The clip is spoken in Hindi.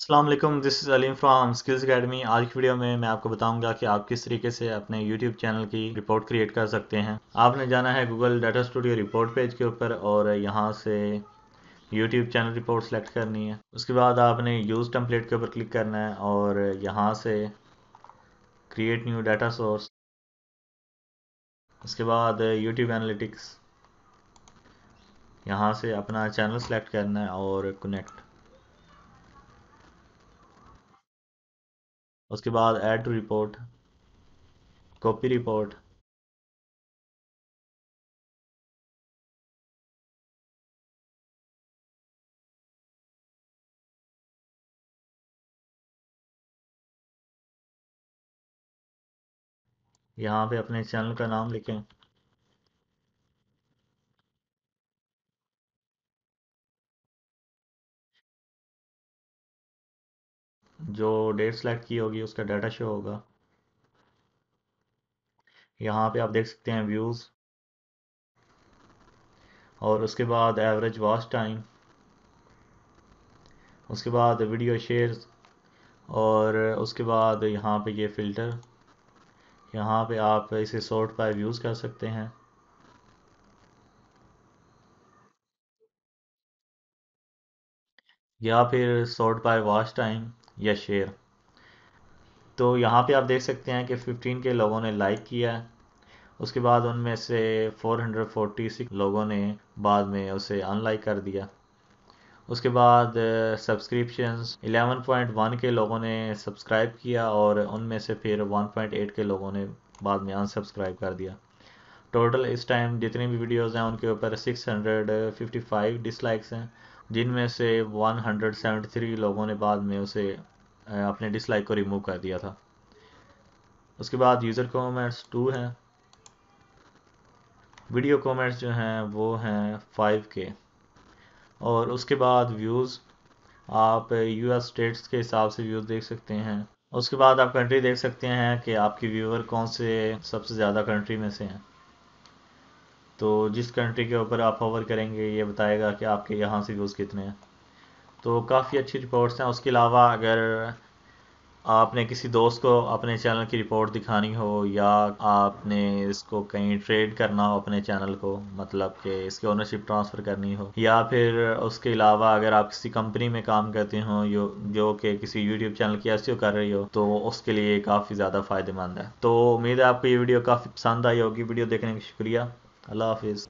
वालेकुम this is Aleem from skills academy आज की वीडियो में मैं आपको बताऊँगा कि आप किस तरीके से अपने यूट्यूब चैनल की रिपोर्ट क्रिएट कर सकते हैं। आपने जाना है Google data studio report page के ऊपर और यहाँ से यूट्यूब चैनल रिपोर्ट सेलेक्ट करनी है। उसके बाद आपने यूज़ टेम्पलेट के ऊपर क्लिक करना है और यहाँ से क्रिएट न्यू डाटा सोर्स उसके बाद यूट्यूब एनालिटिक्स यहाँ से अपना चैनल सेलेक्ट करना है और कनेक्ट उसके बाद add to report copy report यहाँ पे अपने चैनल का नाम लिखें। जो डेट सेलेक्ट की होगी, उसका डाटा शो होगा। यहाँ पे आप देख सकते हैं व्यूज़। और उसके बाद एवरेज वॉच टाइम। उसके बाद वीडियो शेयर्स और उसके बाद यहाँ पे ये फ़िल्टर। यहाँ पे आप इसे सॉर्ट बाय व्यूज़ कर सकते हैं। या फिर सॉर्ट बाय वॉच टाइम। या शेयर। तो यहाँ पे आप देख सकते हैं कि 15 के लोगों ने लाइक किया है। उसके बाद उनमें से 446 लोगों ने बाद में उसे अनलाइक कर दिया। उसके बाद सब्सक्रिप्शंस 11.1 के लोगों ने सब्सक्राइब किया और उनमें से फिर 1.8 के लोगों ने बाद में अनसब्सक्राइब कर दिया। टोटल इस टाइम जितनी भी वीडियोस हैं, उनके ऊपर 655 डिसलाइक्स हैं, जिनमें से 173 लोगों ने बाद में उसे अपने डिसलाइक को रिमूव कर दिया था। उसके बाद यूज़र कमेंट्स टू हैं। वीडियो कमेंट्स जो हैं, वो हैं फाइव के और उसके बाद व्यूज़ आप यूएस स्टेट्स के हिसाब से व्यूज़ देख सकते हैं। उसके बाद आप कंट्री देख सकते हैं कि आपके व्यूअर कौन से सबसे ज़्यादा कंट्री में से हैं। तो जिस कंट्री के ऊपर आप होवर करेंगे, ये बताएगा कि आपके यहाँ से व्यूज़ कितने हैं। तो काफ़ी अच्छी रिपोर्ट्स हैं। उसके अलावा अगर आपने किसी दोस्त को अपने चैनल की रिपोर्ट दिखानी हो या आपने इसको कहीं ट्रेड करना हो अपने चैनल को मतलब कि इसकी ओनरशिप ट्रांसफ़र करनी हो, या फिर उसके अलावा अगर आप किसी कंपनी में काम करते हो, जो जो कि किसी यूट्यूब चैनल की एस कर रही हो तो उसके लिए काफ़ी ज़्यादा फ़ायदेमंद है। तो उम्मीद है आपको ये वीडियो काफ़ी पसंद आई होगी। वीडियो देखने का शुक्रिया। अल्लाह हाफिज़।